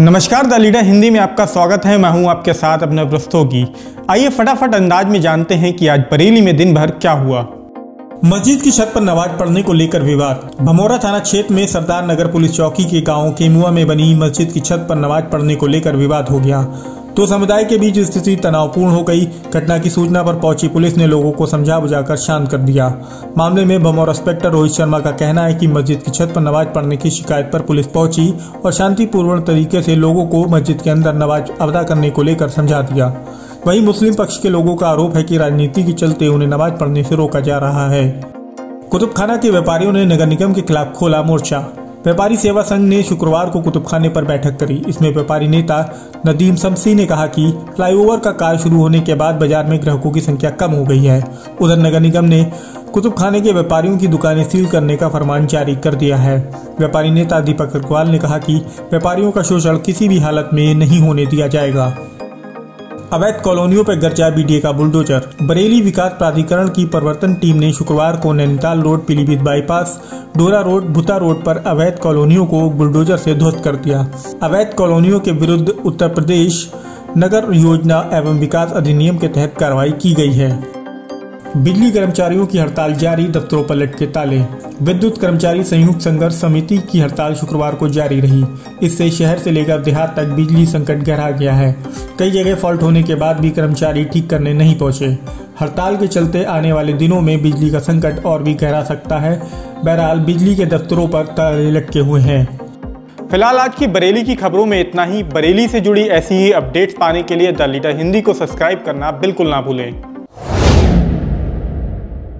नमस्कार the leader Hindi में आपका स्वागत है। मैं हूँ आपके साथ अपने प्रस्तों की आइए फटाफट अंदाज में जानते हैं कि आज बरेली में दिन भर क्या हुआ। मस्जिद की छत पर नमाज़ पढ़ने को लेकर विवाद। भमोरा थाना क्षेत्र में सरदार नगर पुलिस चौकी के गाँव केमुआ में बनी मस्जिद की छत पर नमाज़ पढ़ने को लेकर विवाद हो गया। तो समुदाय के बीच स्थिति तनावपूर्ण हो गई। घटना की सूचना पर पहुँची पुलिस ने लोगों को समझा बुझाकर शांत कर दिया। मामले में भमौर इंस्पेक्टर रोहित शर्मा का कहना है कि मस्जिद की छत पर नमाज़ पढ़ने की शिकायत पर पुलिस पहुँची और शांतिपूर्ण तरीके से लोगों को मस्जिद के अंदर नमाज़ अदा करने को लेकर समझा दिया। वहीं मुस्लिम पक्ष के लोगों का आरोप है कि राजनीति के चलते उन्हें नमाज़ पढ़ने से रोका जा रहा है। कुतुब खाना के व्यापारियों ने नगर निगम के खिलाफ खोला मोर्चा। व्यापारी सेवा संघ ने शुक्रवार को कुतुबखाने पर बैठक करी। इसमें व्यापारी नेता नदीम शमसी ने कहा कि फ्लाईओवर का कार्य शुरू होने के बाद बाज़ार में ग्राहकों की संख्या कम हो गई है। उधर नगर निगम ने कुतुब खाने के व्यापारियों की दुकानें सील करने का फरमान जारी कर दिया है। व्यापारी नेता दीपक अग्रवाल ने कहा कि व्यापारियों का शोषण किसी भी हालत में नहीं होने दिया जाएगा। अवैध कॉलोनियों पर गरजा बीडीए का बुलडोजर। बरेली विकास प्राधिकरण की प्रवर्तन टीम ने शुक्रवार को Nainital road, Pilibhit bypass, Dora road, Bhuta road पर अवैध कॉलोनियों को बुलडोजर से ध्वस्त कर दिया। अवैध कॉलोनियों के विरुद्ध उत्तर प्रदेश नगर योजना एवं विकास अधिनियम के तहत कार्रवाई की गई है। बिजली कर्मचारियों की हड़ताल जारी, दफ्तरों पर लटके ताले। विद्युत कर्मचारी संयुक्त संघर्ष समिति की हड़ताल शुक्रवार को जारी रही। इससे शहर से लेकर देहात तक बिजली संकट गहरा गया है। कई जगह फॉल्ट होने के बाद भी कर्मचारी ठीक करने नहीं पहुँचे। हड़ताल के चलते आने वाले दिनों में बिजली का संकट और भी गहरा सकता है। बहरहाल, बिजली के दफ्तरों पर ताले लटके हुए हैं। फ़िलहाल आज की बरेली की खबरों में इतना ही। बरेली से जुड़ी ऐसी ही अपडेट्स पाने के लिए द लीडर हिंदी को सब्सक्राइब करना बिल्कुल ना भूलें।